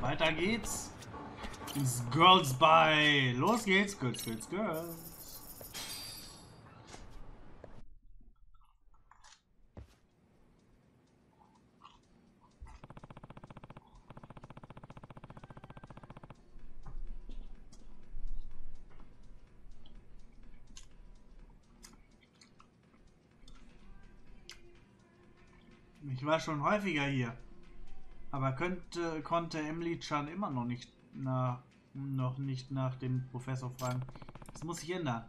Weiter geht's. Ins Girls Bye. Los geht's, Girls, Girls, Girls. Ich war schon häufiger hier. Aber könnte, konnte Emily Chan immer noch nicht nach, noch nicht nach dem Professor fragen. Das muss sich ändern.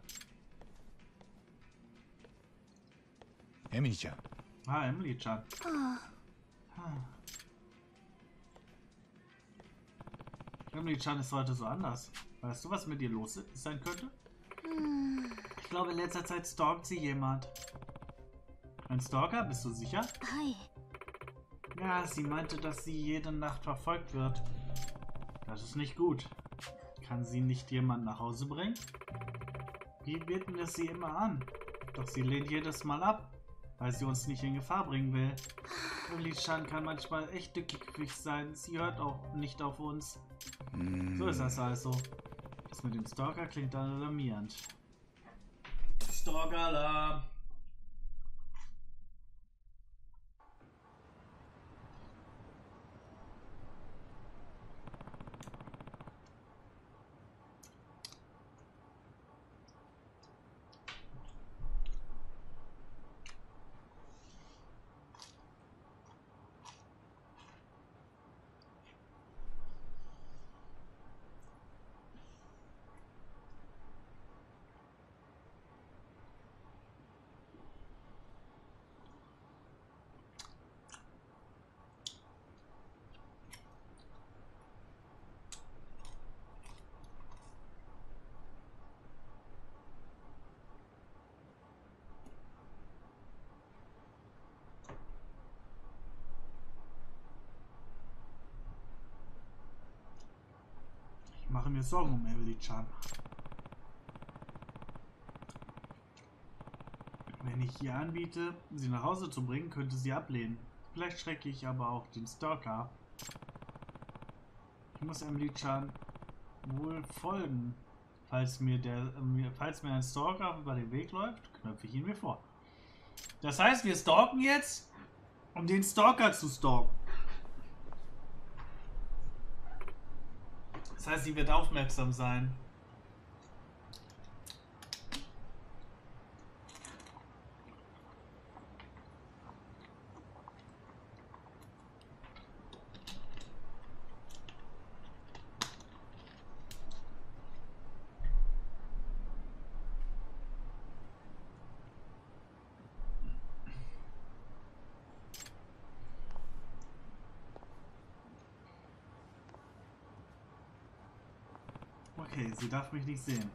Emily Chan. Ah, Emily Chan. Ah. Emily Chan ist heute so anders. Weißt du, was mit ihr los sein könnte? Ich glaube, in letzter Zeit stalkt sie jemand. Ein Stalker? Bist du sicher? Hi. Ja, sie meinte, dass sie jede Nacht verfolgt wird. Das ist nicht gut. Kann sie nicht jemand nach Hause bringen? Wir bitten es sie immer an. Doch sie lehnt jedes Mal ab, weil sie uns nicht in Gefahr bringen will. Li-chan kann manchmal echt dückig sein. Sie hört auch nicht auf uns. So ist das also. Das mit dem Stalker klingt alarmierend. Stalker-Alarm! Ich mache mir Sorgen um Emily Chan. Wenn ich ihr anbiete, sie nach Hause zu bringen, könnte sie ablehnen. Vielleicht schrecke ich aber auch den Stalker. Ich muss Emily Chan wohl folgen. Falls mir, der, falls mir ein Stalker über den Weg läuft, knöpfe ich ihn mir vor. Das heißt, wir stalken jetzt, um den Stalker zu stalken. Das heißt, sie wird aufmerksam sein. Okay, sie darf mich nicht sehen.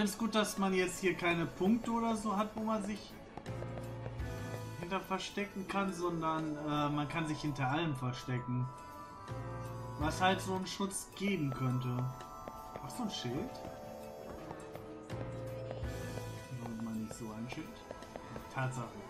Finde es gut, dass man jetzt hier keine Punkte oder so hat, wo man sich hinter verstecken kann, sondern äh, man kann sich hinter allem verstecken. Was halt so einen Schutz geben könnte. Ach, so ein Schild? Warum man nicht so ein Schild? Tatsache.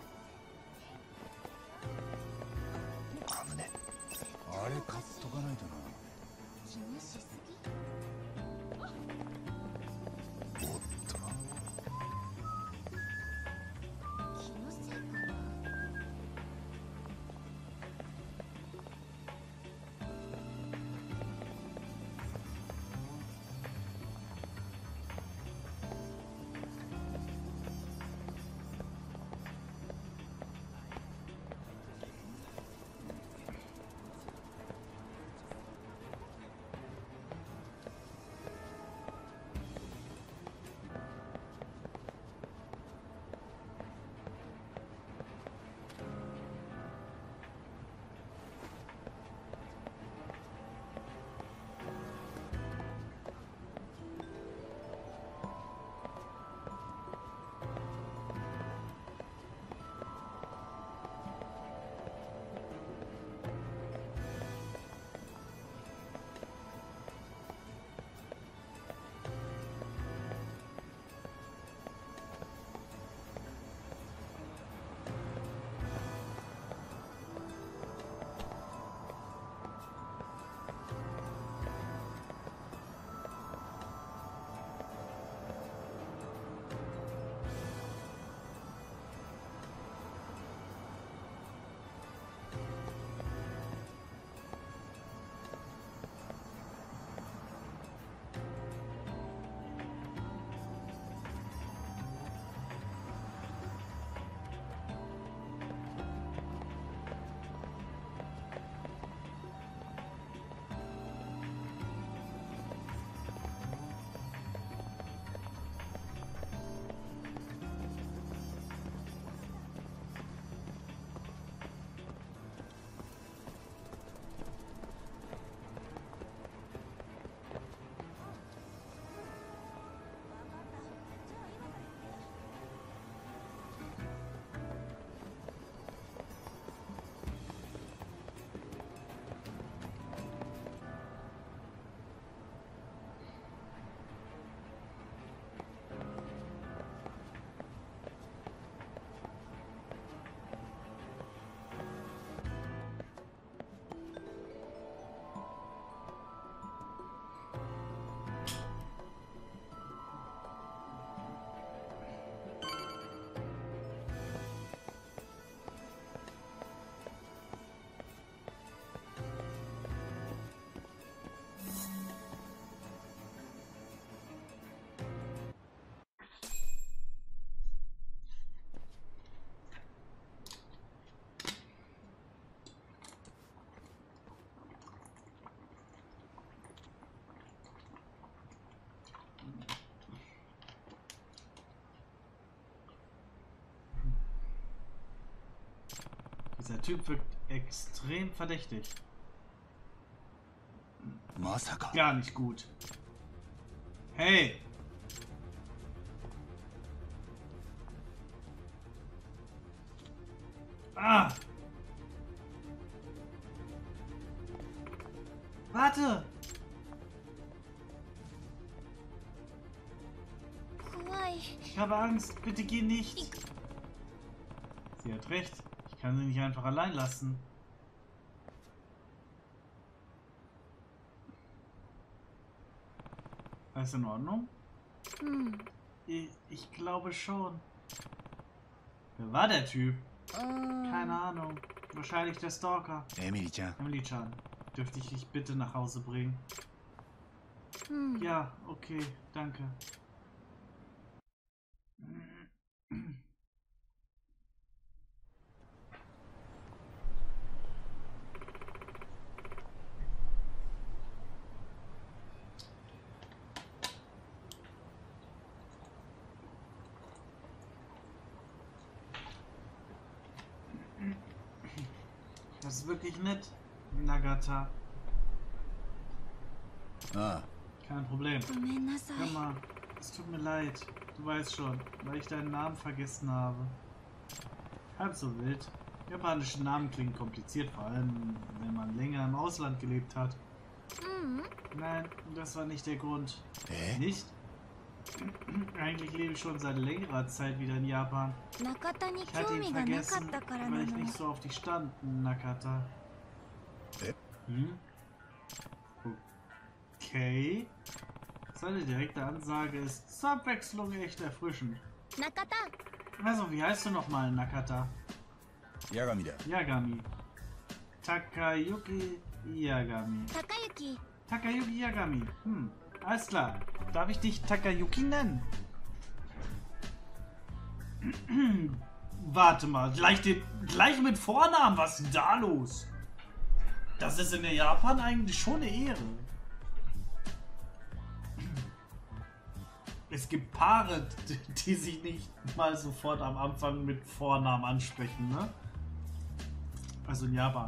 Dieser Typ wirkt extrem verdächtig. Masaka. Gar nicht gut. Hey! Ah! Warte! Ich habe Angst. Bitte geh nicht. Sie hat recht kann sie nicht einfach allein lassen. Alles in Ordnung? Hm. Ich, ich, glaube schon. Wer war der Typ? Ähm. Keine Ahnung. Wahrscheinlich der Stalker. Emily-chan. Emily-chan, dürfte ich dich bitte nach Hause bringen? Hm. Ja, okay, danke. Katza. Ah. Kein Problem. Komm mal, es tut mir leid. Du weißt schon, weil ich deinen Namen vergessen habe. Halb so wild. Japanische Namen klingen kompliziert, vor allem wenn man länger im Ausland gelebt hat. Mhm. Nein, das war nicht der Grund. Hä? Nicht? Eigentlich lebe ich schon seit längerer Zeit wieder in Japan. Ich hatte ihn vergessen, weil ich nicht so auf dich stand, Nakata. Okay. Seine direkte Ansage ist zur Abwechslung echt erfrischend. Nakata! Also, wie heißt du nochmal, Nakata? Yagami da. Yagami. Takayuki Yagami. Takayuki. Takayuki Yagami. Hm, alles klar. Darf ich dich Takayuki nennen? Warte mal, gleich, den, gleich mit Vornamen, was ist denn da los? Das ist in Japan eigentlich schon eine Ehre. Es gibt Paare, die, sich nicht mal sofort am Anfang mit Vornamen ansprechen, ne? Also in Japan.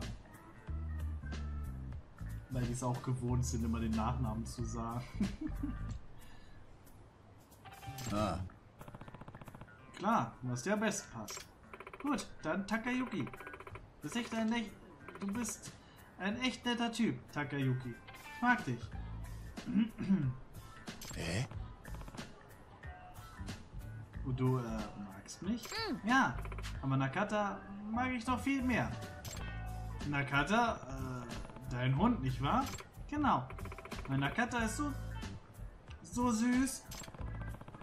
Weil die es auch gewohnt sind, immer den Nachnamen zu sagen. あ Klar, was dir am besten passt. Gut, dann Takayuki. Du bist echt ein echt, du bist ein echt netter Typ, Takayuki. Mag dich. Hä? Und du, äh, magst mich? Ja, aber Nakata mag ich doch viel mehr. Nakata, äh, dein Hund, nicht wahr? Genau. Mein Nakata ist so, so süß.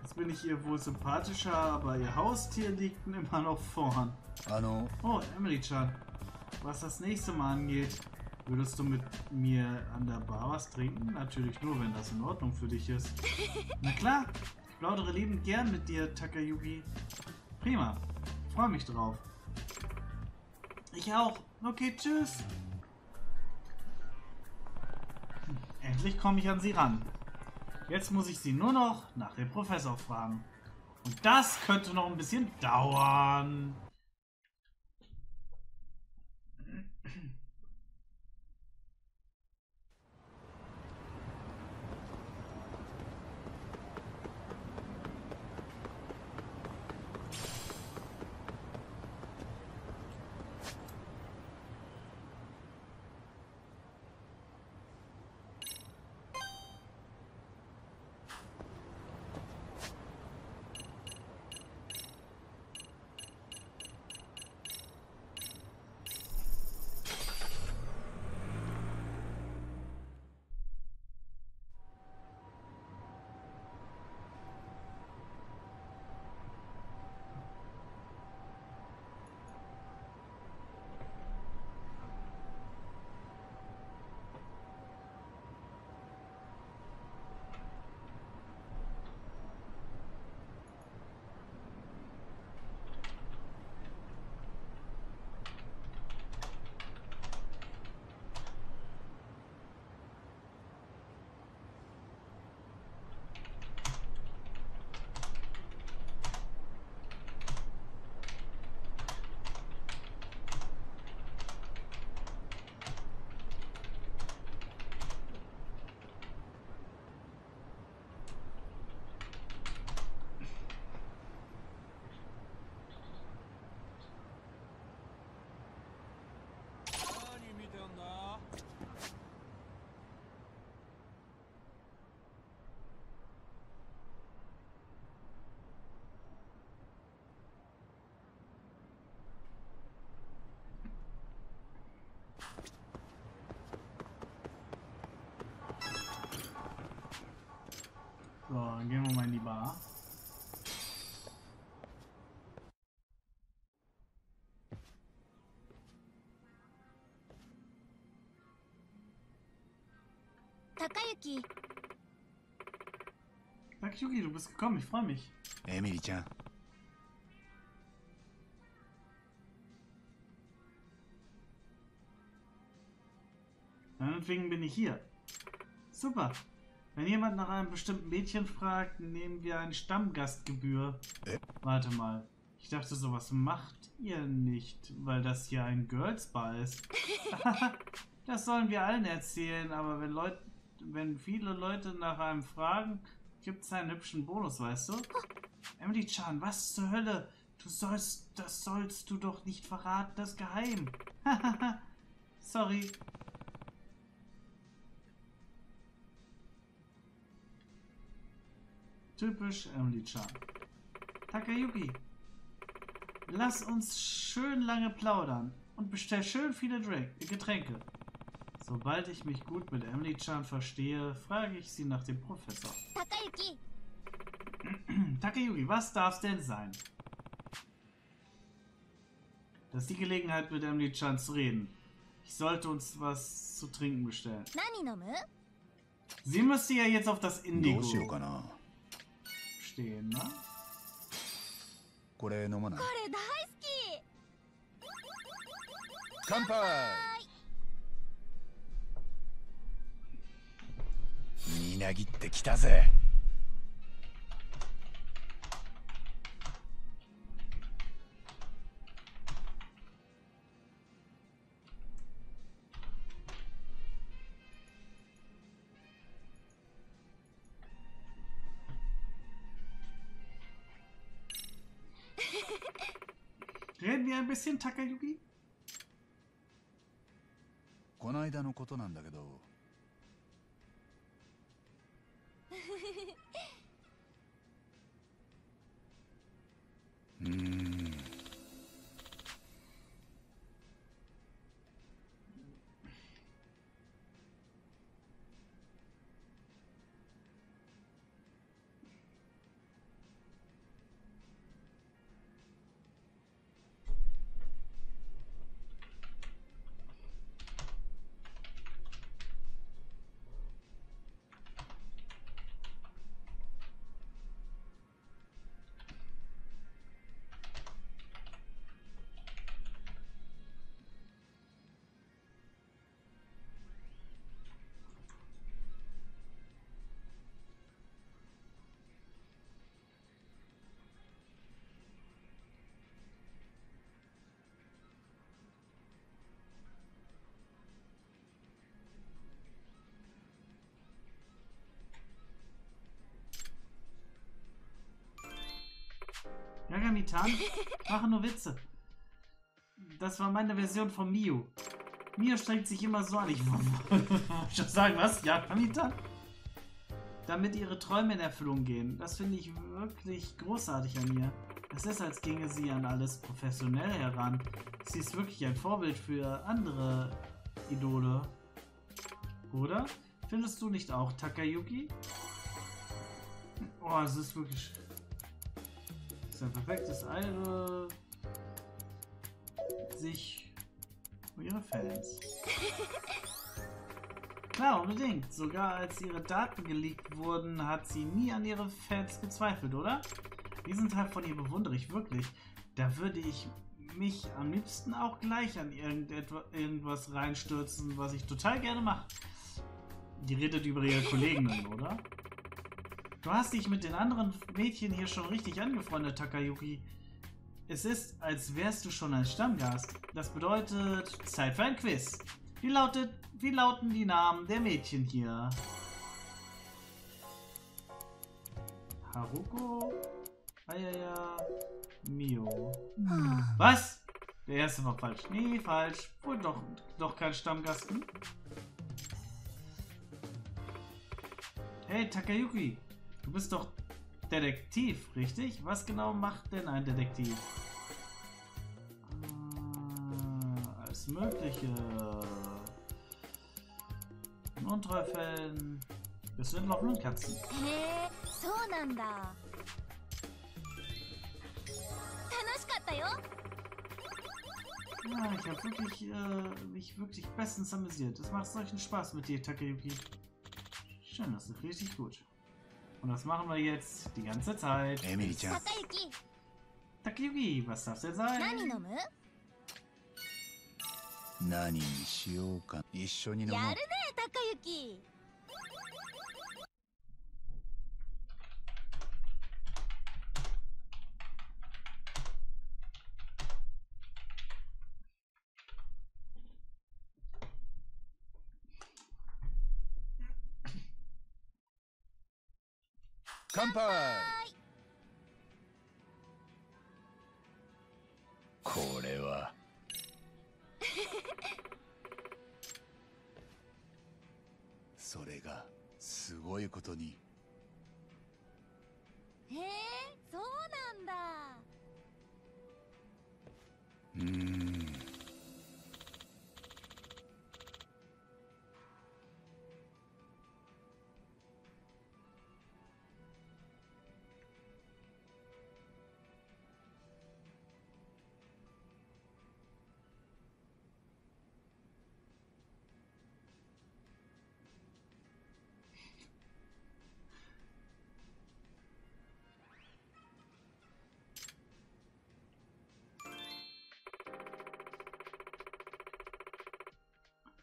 Jetzt bin ich ihr wohl sympathischer, aber ihr Haustier liegt immer noch vorn. Hallo. Oh, Emily-chan. Was das nächste Mal angeht, würdest du mit mir an der Bar was trinken? Natürlich nur, wenn das in Ordnung für dich ist. Na klar, ich plaudere liebend gern mit dir, Takayuki. Prima, freue mich drauf. Ich auch. Okay, tschüss. Hm, Endlich komme ich an sie ran. Jetzt muss ich sie nur noch nach dem Professor fragen. Und das könnte noch ein bisschen dauern. So, dann gehen wir mal in die Bar. Takayuki. Takayuki, du bist gekommen, ich freue mich. Emily-chan. Deswegen bin ich hier. Super. Wenn jemand nach einem bestimmten Mädchen fragt, nehmen wir eine Stammgastgebühr. Äh? Warte mal. Ich dachte, sowas macht ihr nicht, weil das hier ein Girls Bar ist. das sollen wir allen erzählen, aber wenn Leute, wenn viele Leute nach einem fragen, gibt es einen hübschen Bonus, weißt du? Emily Chan, was zur Hölle? Du sollst, das sollst du doch nicht verraten, das geheim. Sorry. Typisch Emily-chan. Takayuki, lass uns schön lange plaudern und bestell schön viele Getränke. Sobald ich mich gut mit Emily-chan verstehe, frage ich sie nach dem Professor. Takayuki! Takayuki, was darf's denn sein? Das ist die Gelegenheit, mit Emily-chan zu reden. Ich sollte uns was zu trinken bestellen. Sie müsste ja jetzt auf das Indigo. うしようかな?これ飲まない？これ大好き！乾杯！みなぎってきたぜ bisschen Takayuki? この間のことなんだけど Yagami-tan, mache nur Witze. Das war meine Version von Mio. Mio strengt sich immer so an. Ich wollte schon sagen, was? Yagami-tan? Damit ihre Träume in Erfüllung gehen. Das finde ich wirklich großartig an ihr. Es ist, als ginge sie an alles professionell heran. Sie ist wirklich ein Vorbild für andere Idole. Oder? Findest du nicht auch, Takayuki? Oh, es ist wirklich es ist ein perfektes Idol. Sich für ihre Fans. Klar, unbedingt. Sogar als ihre Daten geleakt wurden, hat sie nie an ihre Fans gezweifelt, oder? Diesen Teil von ihr bewundere ich wirklich. Da würde ich mich am liebsten auch gleich an irgendetwa, irgendwas reinstürzen, was ich total gerne mache. Die redet über ihre Kolleginnen, oder? Du hast dich mit den anderen Mädchen hier schon richtig angefreundet, Takayuki. Es ist, als wärst du schon ein Stammgast. Das bedeutet, Zeit für ein Quiz. Wie, lautet, wie lauten die Namen der Mädchen hier? Haruko, Ayaya, Mio. Was? Der erste war falsch. Nee, falsch. Wohl doch, doch kein Stammgast. Hm? Hey, Takayuki. Du bist doch Detektiv, richtig? Was genau macht denn ein Detektiv? Ah, alles Mögliche. In Untreuefällen, Das sind noch Blumenkatzen. へえそうなんだ楽しかったよ Ja, ich habe wirklich, äh, mich wirklich bestens amüsiert. Es macht solchen Spaß mit dir, Takayuki. Schön, das ist richtig gut. Und das machen wir jetzt die ganze Zeit. Emily, ja. Takayuki, was darf denn sein? Nani, Shioka, Ishoni no. Yarne, Takayuki. 乾杯。これは。それがすごいことに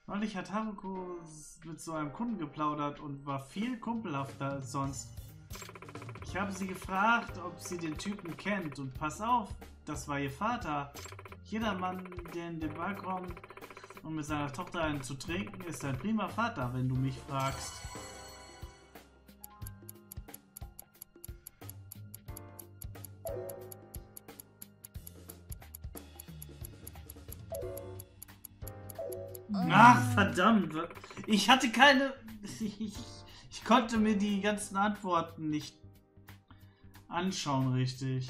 Neulich hat Haruko mit so einem Kunden geplaudert und war viel kumpelhafter als sonst. Ich habe sie gefragt, ob sie den Typen kennt und pass auf, das war ihr Vater. Jeder Mann, der in den Bar kommt, um mit seiner Tochter einen zu trinken, ist ein prima Vater, wenn du mich fragst. Verdammt. Ich hatte keine. Ich, ich konnte mir die ganzen Antworten nicht anschauen, richtig.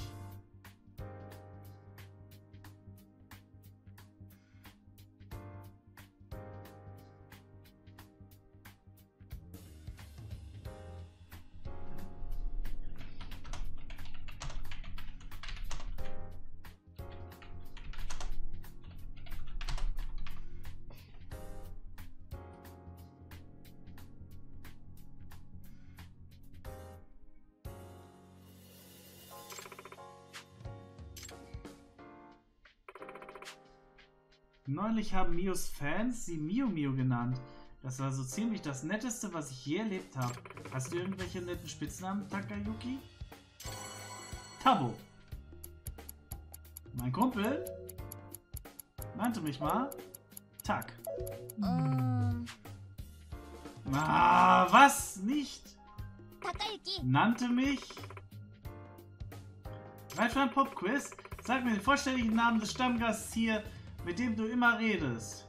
Neulich haben Mios Fans sie Mio Mio genannt. Das war so ziemlich das Netteste, was ich je erlebt habe. Hast du irgendwelche netten Spitznamen, Takayuki? Tabo. Mein Kumpel nannte mich mal Tak. Um. Ah, was? Nicht? Takayuki. Nannte mich... Zeit für ein Popquiz? Sag mir den vollständigen Namen des Stammgasts hier mit dem du immer redest.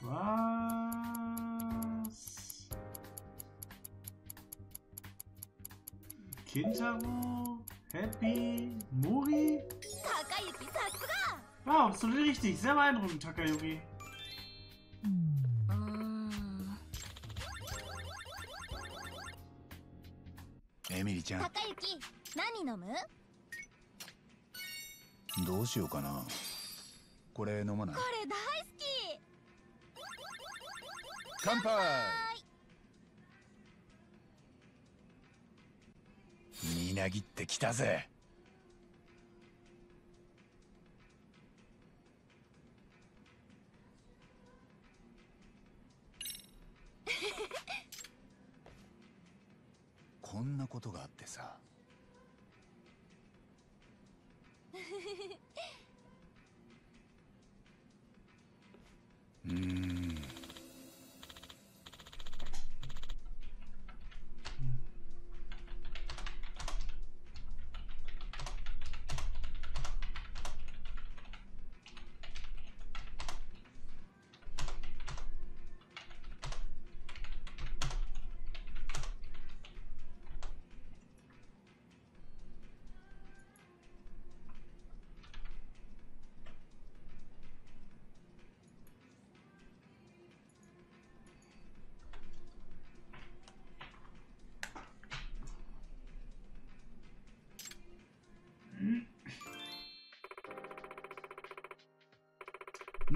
Was? Kintaro? Happy? Mori? Takayuki, Sakura! Wow, so richtig. Sehr beeindruckend, Takayuki. Emily-chan. Takayuki, was nimmst du? どうしようかな。これ飲まない？これ大好き。乾杯！みなぎってきたぜ。こんなことがあってさ mm.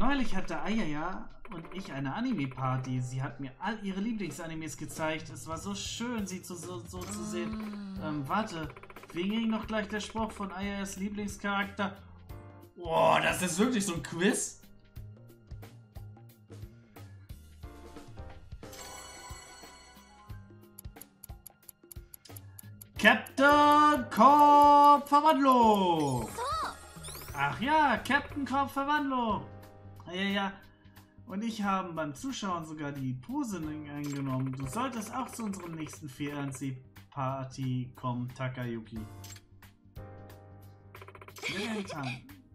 Neulich hatte Ayaya und ich eine Anime-Party. Sie hat mir all ihre Lieblingsanimes gezeigt. Es war so schön, sie zu, so, so zu sehen. Ähm, warte, wie ging noch gleich der Spruch von Ayayas Lieblingscharakter? Boah, das ist wirklich so ein Quiz? Captain Korb Verwandlung! Ach ja, Captain Korb Verwandlung! Ja, ja, ja. Und ich haben beim Zuschauen sogar die Pose eingenommen. Du solltest auch zu unserem nächsten Ferienparty kommen, Takayuki.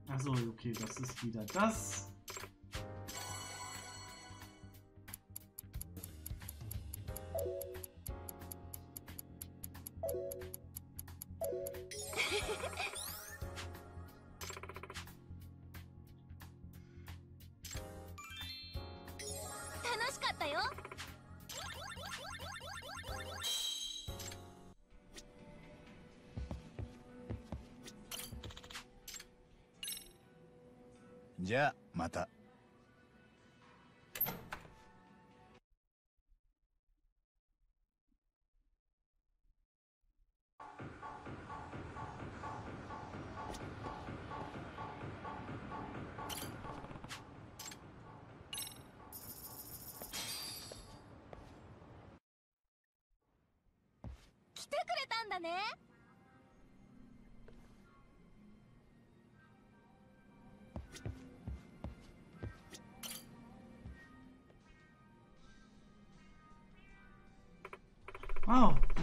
Achso, okay, das ist wieder das.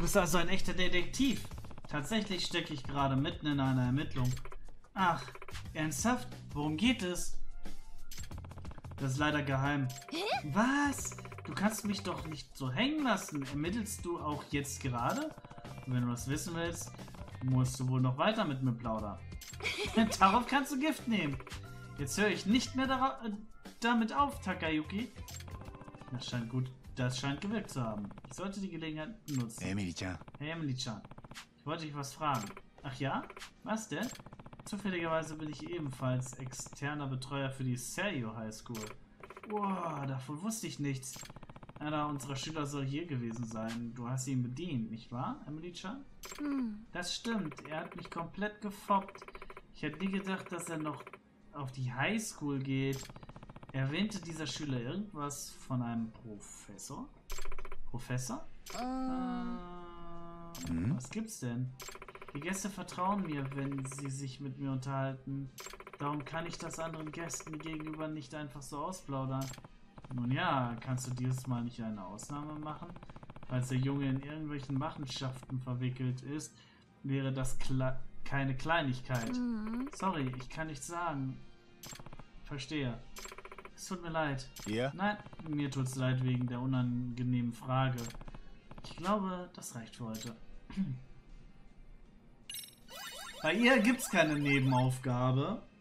Bist also ein echter Detektiv. Tatsächlich stecke ich gerade mitten in einer Ermittlung. Ach, ernsthaft? Worum geht es? Das ist leider geheim. Was? Du kannst mich doch nicht so hängen lassen. Ermittelst du auch jetzt gerade? Wenn du das wissen willst, musst du wohl noch weiter mit mir plaudern. Darauf kannst du Gift nehmen. Jetzt höre ich nicht mehr damit auf, Takayuki. Das scheint gut. Das scheint gewirkt zu haben. Ich sollte die Gelegenheit nutzen. Emily-chan. Hey, Emily-chan. Ich wollte dich was fragen. Ach ja? Was denn? Zufälligerweise bin ich ebenfalls externer Betreuer für die Serio High School. Boah, davon wusste ich nichts. Einer unserer Schüler soll hier gewesen sein. Du hast ihn bedient, nicht wahr, Emily-chan? Hm. Das stimmt. Er hat mich komplett gefoppt. Ich hätte nie gedacht, dass er noch auf die High School geht. Erwähnte dieser Schüler irgendwas von einem Professor? Professor? Ähm. Äh. Mhm. Was gibt's denn? Die Gäste vertrauen mir, wenn sie sich mit mir unterhalten. Darum kann ich das anderen Gästen gegenüber nicht einfach so ausplaudern. Nun ja, kannst du dieses Mal nicht eine Ausnahme machen? Falls der Junge in irgendwelchen Machenschaften verwickelt ist, wäre das Kle keine Kleinigkeit. Mhm. Sorry, ich kann nichts sagen. Verstehe. Es tut mir leid. いや Nein, mir tut's leid wegen der unangenehmen Frage. Ich glaube, das reicht für heute. Bei ihr gibt's keine Nebenaufgabe.「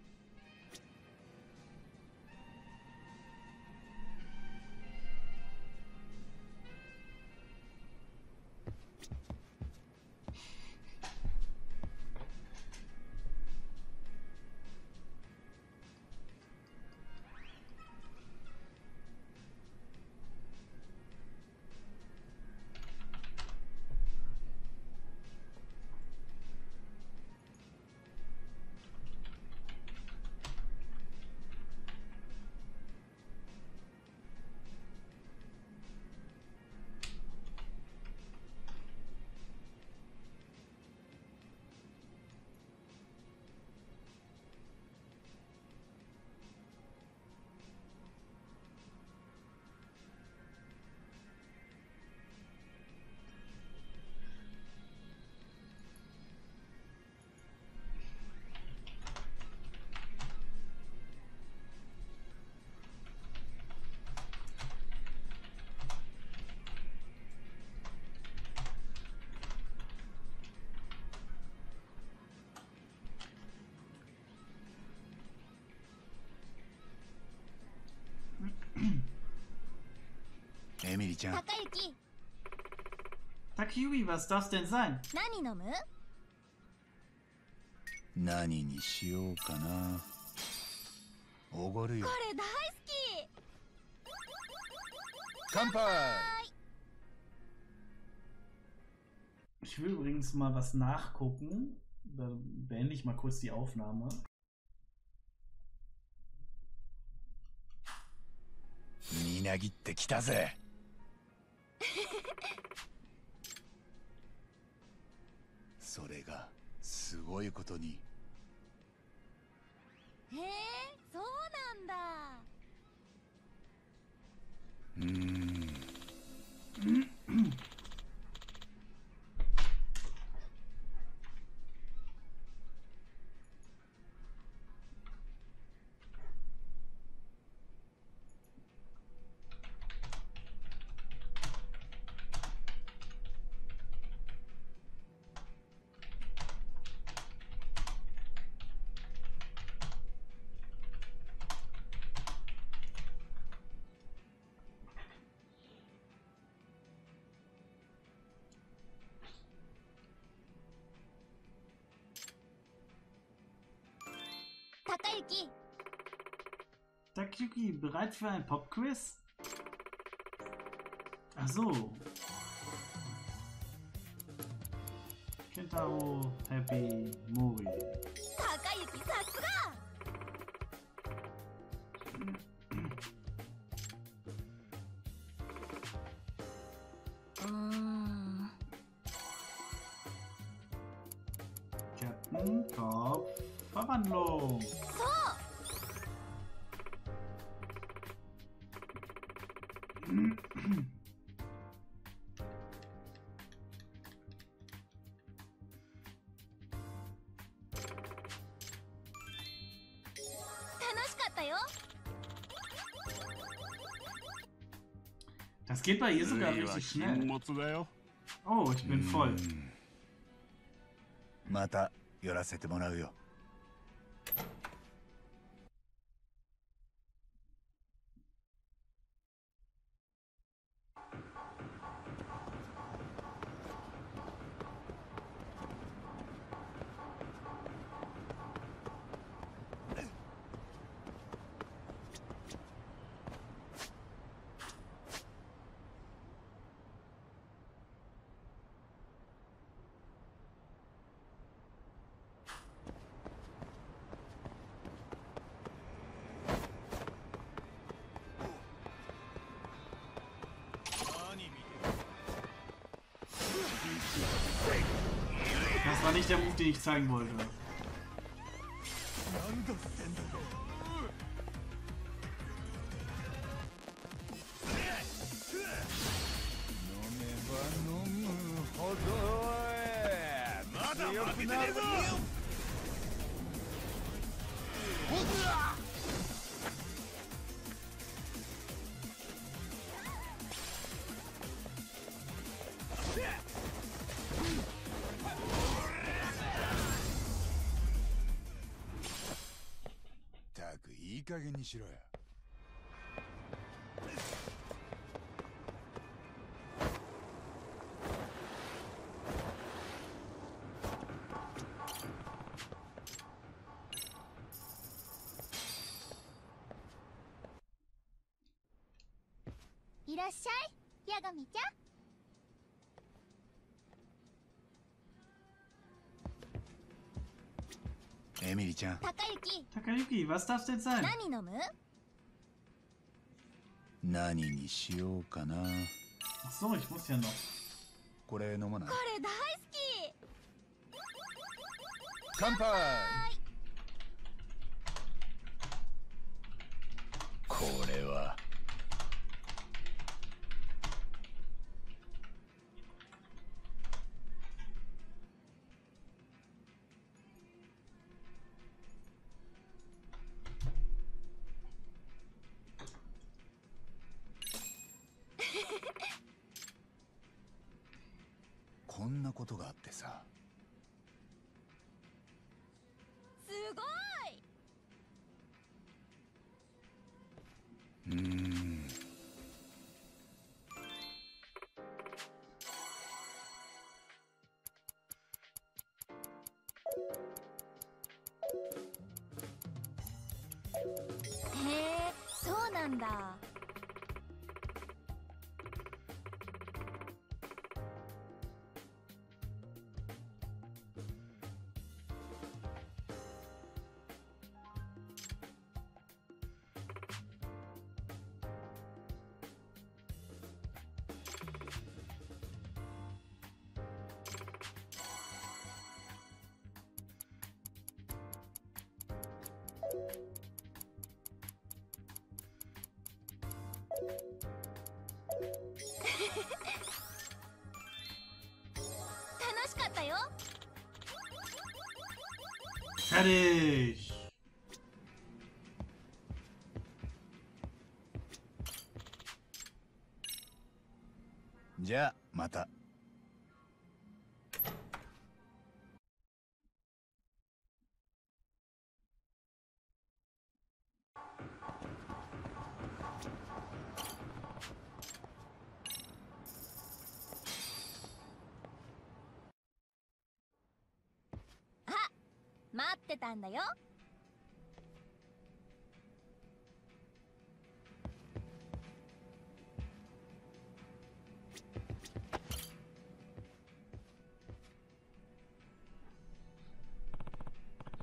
エミリちゃん 高雪 Takiwi, was darf's denn sein? 何飲む何にしようかな おごるよこれ大好き乾杯 Ich will übrigens mal was nachgucken. Da beende ich mal kurz die Aufnahme. みなぎってきたぜ それがすごいことに。へえそうなんだ。うーん 高雪 Takayuki, bereit für ein Popquiz? Ach so. Kentaro, Happy, Mori. 高雪さすが Das geht bei ihr sogar richtig 禁 schnell. 物だよ Oh, ich bin voll. また寄らせてもらうよ den ich zeigen wollte. いい加減にしろよいらっしゃいヤガミちゃん。ちゃん高雪 Takayuki, was darf's denn sein? 何飲む何にしようかな Ach so, ich muss ja noch. これ飲まな へえそうなんだ。楽しかったよ Fertig! じゃた 待ってたんだよ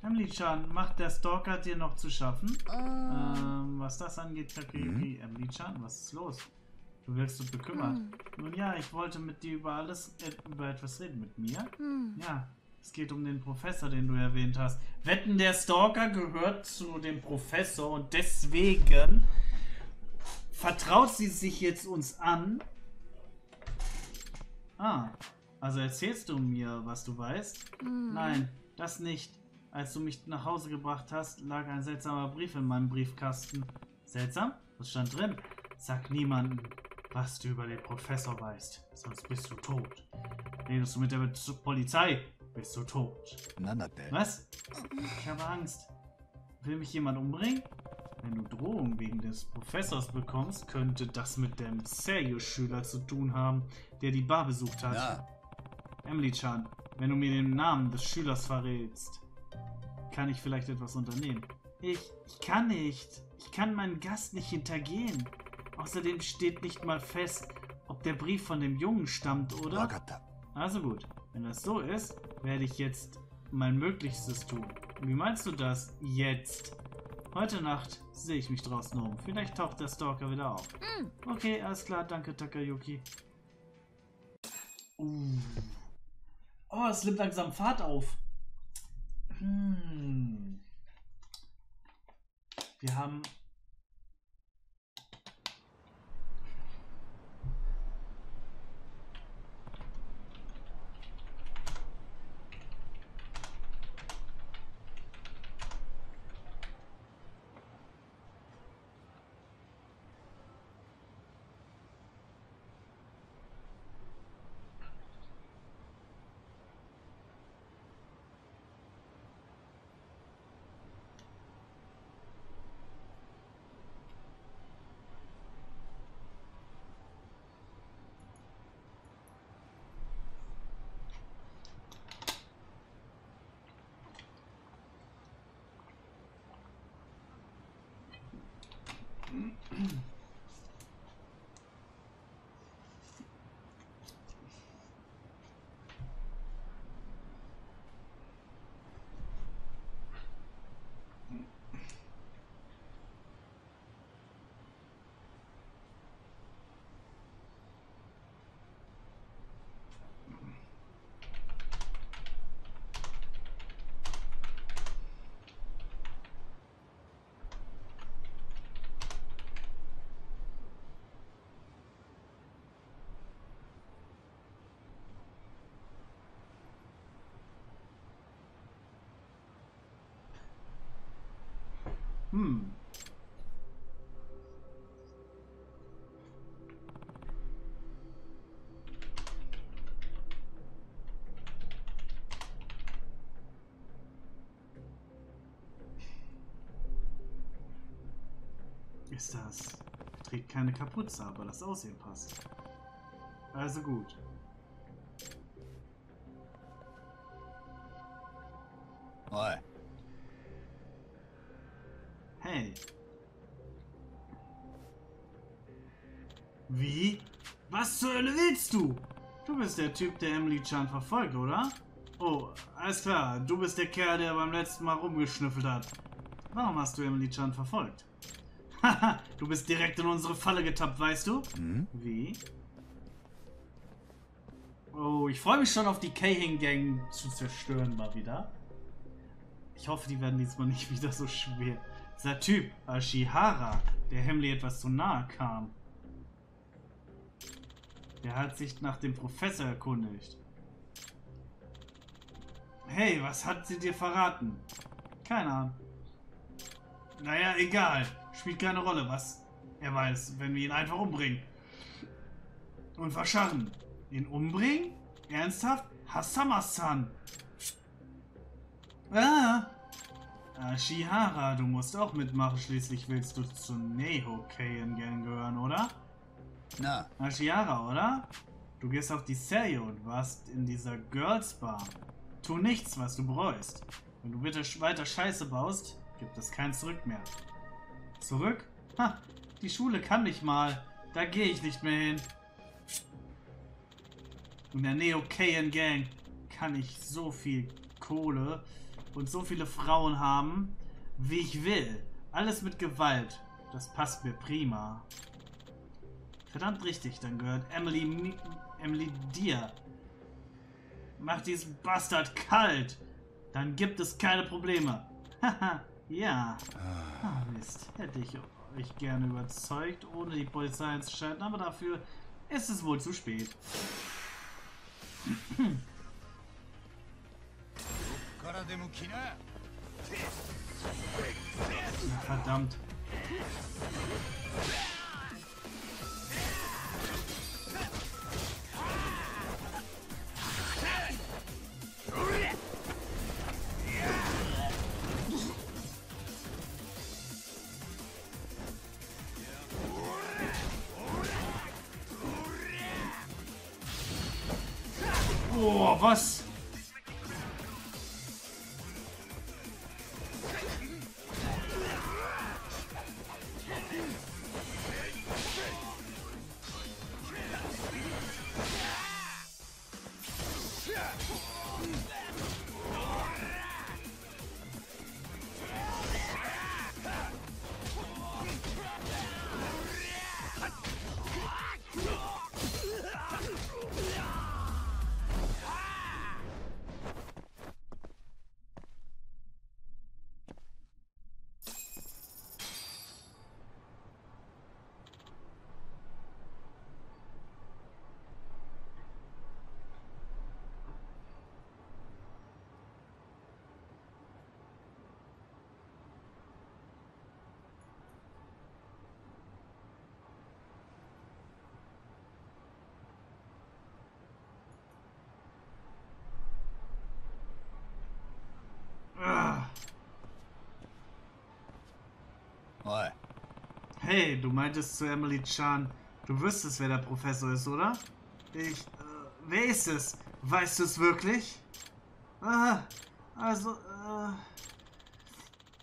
Emily-chan, macht der Stalker dir noch zu schaffen? うーん Ähm, was das angeht, Takayuki, Emily-chan, was ist los? Du wirkst so bekümmert. Hm. Nun ja, ich wollte mit dir über alles, äh, über etwas reden. Mit mir? うん、 Ja, es geht um den Professor, den du erwähnt hast. Wetten, der Stalker gehört zu dem Professor und deswegen vertraut sie sich jetzt uns an. Ah, also erzählst du mir, was du weißt? うん、Nein, das nicht. Als du mich nach Hause gebracht hast, lag ein seltsamer Brief in meinem Briefkasten. Seltsam? Was stand drin? Sag niemandem, was du über den Professor weißt, sonst bist du tot. Redest du mit der Polizei, bist du tot. Was? Ich habe Angst. Will mich jemand umbringen? Wenn du Drohungen wegen des Professors bekommst, könnte das mit dem Serious-Schüler zu tun haben, der die Bar besucht hat. Ja. Emily-chan, wenn du mir den Namen des Schülers verrätst, kann ich vielleicht etwas unternehmen. Ich, ich kann nicht. Ich kann meinen Gast nicht hintergehen. Außerdem steht nicht mal fest, ob der Brief von dem Jungen stammt, oder? Also gut wenn das so ist, werde ich jetzt mein Möglichstes tun. Wie meinst du das jetzt? Heute Nacht sehe ich mich draußen um. Vielleicht taucht der Stalker wieder auf. うん、Okay, alles klar, danke Takayuki. Uh. Oh, es nimmt langsam Fahrt auf. Hm. Wir haben. Hm. Ist das? Er trägt keine Kapuze, aber das Aussehen passt. Also gut.「お sein? Wie? Was zur Hölle willst du? Du bist der Typ, der Emily Chan verfolgt, oder? Oh, alles klar. Du bist der Kerl, der beim letzten Mal rumgeschnüffelt hat. Warum hast du Emily Chan verfolgt? Haha, du bist direkt in unsere Falle getappt, weißt du? Hm? Wie? Oh, ich freue mich schon auf die Kahin-Gang zu zerstören mal wieder. Ich hoffe, die werden diesmal nicht wieder so schwer. Dieser Typ, Ashihara, der Hemley etwas zu nahe kam. Der hat sich nach dem Professor erkundigt. Hey, was hat sie dir verraten? Keine Ahnung. Naja, egal. Spielt keine Rolle, was er weiß, wenn wir ihn einfach umbringen. Und verscharren. Ihn umbringen? Ernsthaft? Hasama-san. Ah. Ashihara, du musst auch mitmachen. Schließlich willst du zu Neho Kaien Gang gehören, oder? Na, Ashihara, oder? Du gehst auf die Serie und warst in dieser Girls Bar. Tu nichts, was du bereust. Wenn du bitte weiter Scheiße baust, gibt es kein Zurück mehr. Zurück? Ha, die Schule kann mich mal. Da gehe ich nicht mehr hin. In der Neo Kaien Gang kann ich so viel Kohle und so viele Frauen haben, wie ich will. Alles mit Gewalt. Das passt mir prima. Verdammt richtig, dann gehört Emily, Mi- Emily dir. Mach diesen Bastard kalt. Dann gibt es keine Probleme. Haha, ja. Ah, Mist. Hätte ich euch gerne überzeugt, ohne die Polizei einzuschalten, aber dafür ist es wohl zu spät. Verdammt. Oh, was? Hey, du meintest zu Emily Chan, du wüsstest, wer der Professor ist, oder? Ich, äh, wer ist es? Weißt du es wirklich? Ah, also, äh,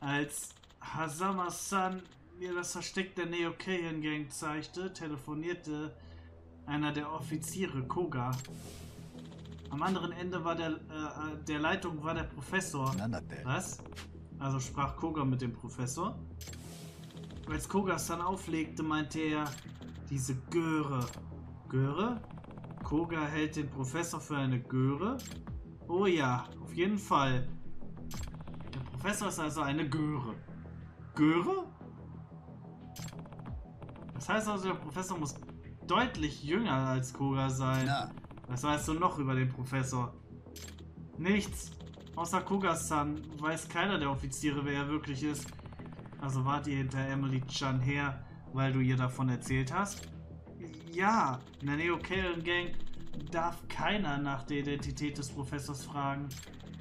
als Hazama-san mir das Versteck der neo gang zeigte, telefonierte einer der Offiziere, Koga. Am anderen Ende war der, äh, äh der Leitung war der Professor. Was? Also sprach Koga mit dem Professor. Als Kogas dann auflegte, meinte er, diese Göre. Göre? Koga hält den Professor für eine Göre? Oh ja, auf jeden Fall. Der Professor ist also eine Göre. Göre? Das heißt also, der Professor muss deutlich jünger als Koga sein. な Was weißt du noch über den Professor? Nichts. Außer Koga-san weiß keiner der Offiziere, wer er wirklich ist. Also wart ihr hinter Emily Chan her, weil du ihr davon erzählt hast? Ja, in der neo gang darf keiner nach der Identität des Professors fragen.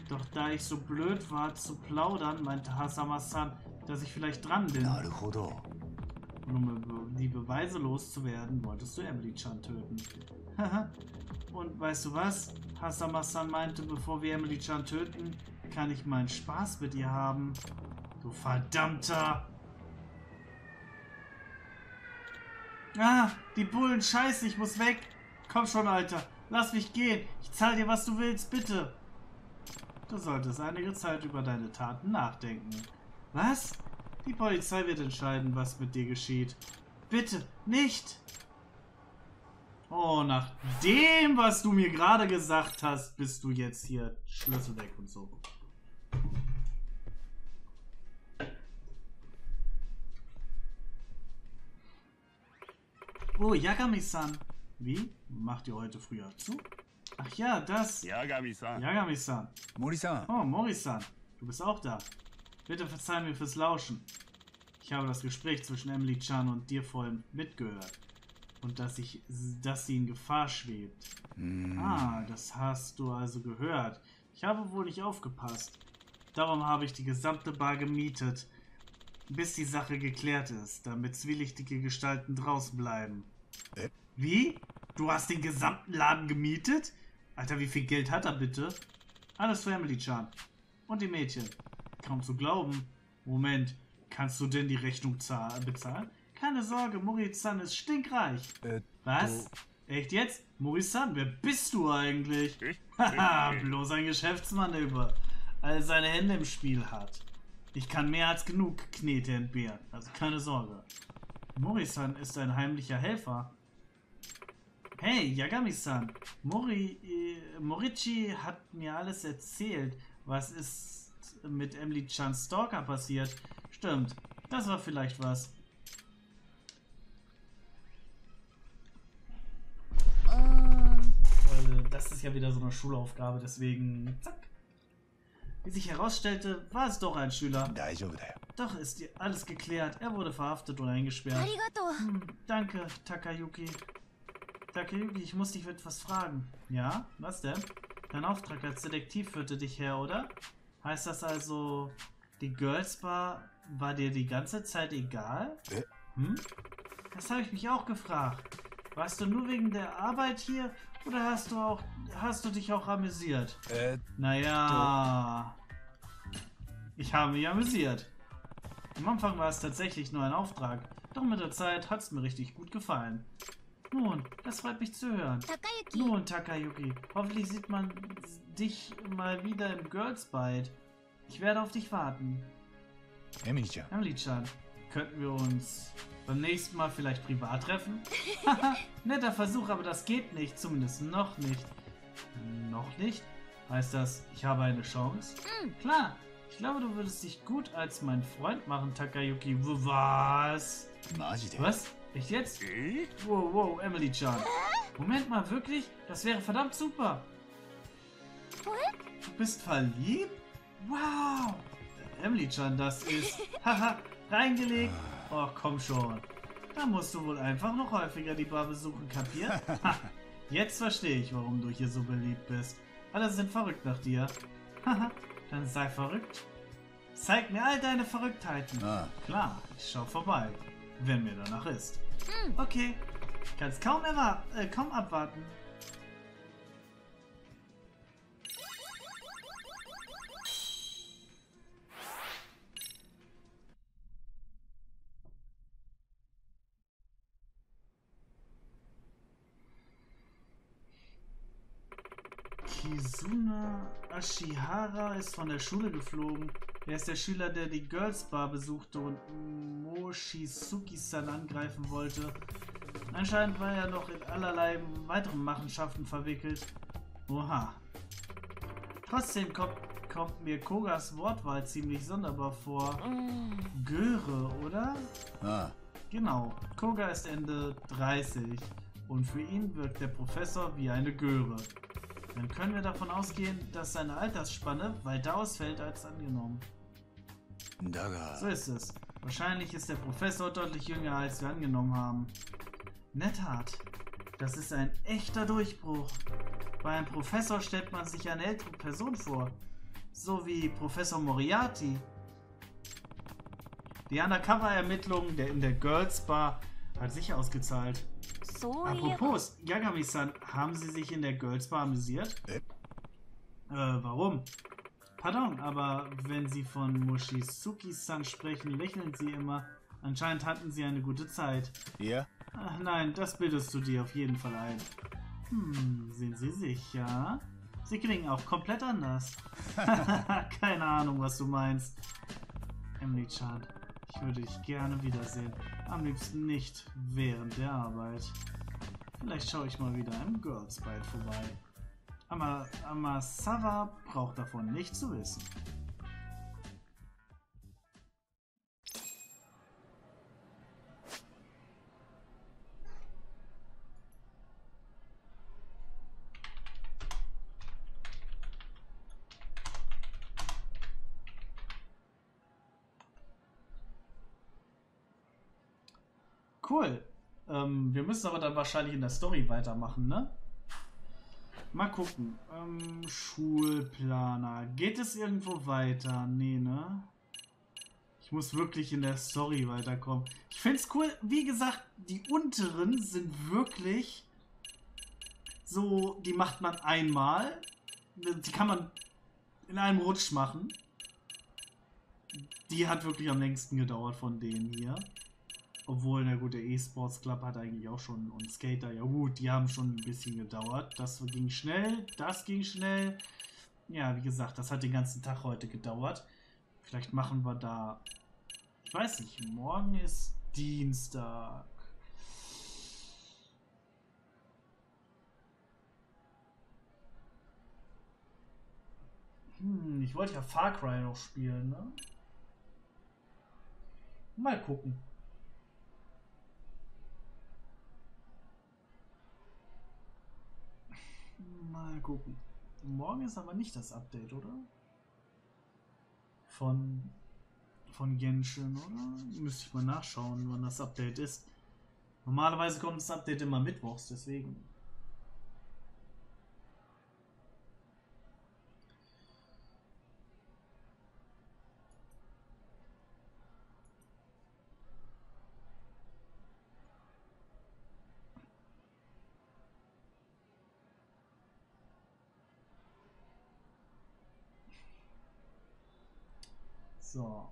Doch da ich so blöd war zu plaudern, meinte Hasama-san, dass ich vielleicht dran bin. Und um die Beweise loszuwerden, wolltest du Emily-chan töten. Und weißt du was? Hasama-san meinte, bevor wir Emily-chan töten, kann ich meinen Spaß mit ihr haben. Du verdammter... Ah, die Bullen scheiße, ich muss weg. Komm schon, Alter. Lass mich gehen. Ich zahl dir, was du willst, bitte. Du solltest einige Zeit über deine Taten nachdenken. Was? Die Polizei wird entscheiden, was mit dir geschieht. Bitte, nicht! Oh, nach dem, was du mir gerade gesagt hast, bist du jetzt hier Schlüssel weg und so. Oh, Yagami-san. Wie? Macht ihr heute früher zu? Ach ja, das. Yagami-san. Yagami-san. Mori-san. Oh, Mori-san. Du bist auch da. Bitte verzeih mir fürs Lauschen. Ich habe das Gespräch zwischen Emily-chan und dir vorhin mitgehört. Und dass, ich, dass sie in Gefahr schwebt. Mm. Ah, das hast du also gehört. Ich habe wohl nicht aufgepasst. Darum habe ich die gesamte Bar gemietet, bis die Sache geklärt ist, damit zwielichtige Gestalten draußen bleiben. Äh? Wie? Du hast den gesamten Laden gemietet? Alter, wie viel Geld hat er bitte? Alles für Emily Chan. Und die Mädchen. Kaum zu glauben. Moment, kannst du denn die Rechnung zahl- bezahlen? Keine Sorge, Mori-san ist stinkreich. Äh, Was? Echt jetzt? Mori-san, wer bist du eigentlich? Ich? Haha, bloß ein Geschäftsmann, der über all seine Hände im Spiel hat. Ich kann mehr als genug Knete entbehren, also keine Sorge. Mori-san ist ein heimlicher Helfer. Hey, Yagami-san, Mori, äh, Morichi hat mir alles erzählt. Was ist mit Emily Chans Stalker passiert? Stimmt, das war vielleicht was. うーん Äh, das ist ja wieder so eine Schulaufgabe, deswegen zack. Wie sich herausstellte, war es doch ein Schüler. Doch ist dir alles geklärt. Er wurde verhaftet und eingesperrt. Hm, danke, Takayuki. Takayuki, ich muss dich etwas fragen. Ja? Was denn? Dein Auftrag als Detektiv führte dich her, oder? Heißt das also, die Girls Bar war dir die ganze Zeit egal? Hm? Das habe ich mich auch gefragt. Warst du nur wegen der Arbeit hier oder hast du auch, hast du dich auch amüsiert? Äh, naja. Doch. Ich habe mich amüsiert. Am Anfang war es tatsächlich nur ein Auftrag, doch mit der Zeit hat es mir richtig gut gefallen. Nun, das freut mich zu hören. Takayuki. Nun, Takayuki, hoffentlich sieht man dich mal wieder im Girls Bite. Ich werde auf dich warten. Emily-chan. Emily-chan, könnten wir uns beim nächsten Mal vielleicht privat treffen? netter Versuch, aber das geht nicht. Zumindest noch nicht. Noch nicht? Heißt das, ich habe eine Chance? Hm. Klar. Ich glaube, du würdest dich gut als mein Freund machen, Takayuki. Was? Was? Echt jetzt? Wow, wow, Emily-chan. Moment mal, wirklich? Das wäre verdammt super. Du bist verliebt? Wow. Emily-chan, das ist... Haha, reingelegt. Ah. Oh, komm schon. Da musst du wohl einfach noch häufiger die Bar besuchen, kapiert? Ha, jetzt verstehe ich, warum du hier so beliebt bist. Alle sind verrückt nach dir. Haha, dann sei verrückt. Zeig mir all deine Verrücktheiten. あ Klar, ich schau vorbei, wenn mir danach ist. Okay, kannst kaum, äh, kaum abwarten. Kizuna Ashihara ist von der Schule geflogen. Er ist der Schüler, der die Girls Bar besuchte und Mochizuki-san angreifen wollte. Anscheinend war er noch in allerlei weiteren Machenschaften verwickelt. Oha. Trotzdem kommt, kommt mir Kogas Wortwahl ziemlich sonderbar vor. Göre, oder? Ah. Genau. Koga ist Ende 30 und für ihn wirkt der Professor wie eine Göre. Dann können wir davon ausgehen, dass seine Altersspanne weiter ausfällt als angenommen. だが So ist es. Wahrscheinlich ist der Professor deutlich jünger, als wir angenommen haben. Nettat, das ist ein echter Durchbruch. Bei einem Professor stellt man sich eine ältere Person vor. So wie Professor Moriarty. Die Undercover-Ermittlung der in der Girls Bar hat sich ausgezahlt. So Apropos, Yagami-san, haben Sie sich in der Girls Bar amüsiert? Äh. äh, warum? Pardon, aber wenn Sie von Moshisuki-san sprechen, lächeln Sie immer. Anscheinend hatten Sie eine gute Zeit. Ja? Ach nein, das bildest du dir auf jeden Fall ein. Hm, sind Sie sicher? Sie klingen auch komplett anders. Keine Ahnung, was du meinst. Emily Chan ich würde dich gerne wiedersehen. Am liebsten nicht während der Arbeit. Vielleicht schaue ich mal wieder im Girls Bite vorbei. Aber Amasawa braucht davon nichts zu wissen. Cool. Ähm, wir müssen aber dann wahrscheinlich in der Story weitermachen, ne? Mal gucken. Ähm, Schulplaner. Geht es irgendwo weiter? Nee, ne? Ich muss wirklich in der Story weiterkommen. Ich finde es cool. Wie gesagt, die unteren sind wirklich so, die macht man einmal. Die kann man in einem Rutsch machen. Die hat wirklich am längsten gedauert von denen hier. Obwohl, na gut, der E-Sports Club hat eigentlich auch schon und Skater, ja gut, die haben schon ein bisschen gedauert. Das ging schnell, das ging schnell. Ja, wie gesagt, das hat den ganzen Tag heute gedauert. Vielleicht machen wir da, ich weiß nicht, morgen ist Dienstag. Hm, ich wollte ja Far Cry noch spielen, ne? Mal gucken. Mal gucken. Morgen ist aber nicht das Update, oder? Von, von Genshin, oder? Müsste ich mal nachschauen, wann das Update ist. Normalerweise kommt das Update immer mittwochs, deswegen. So.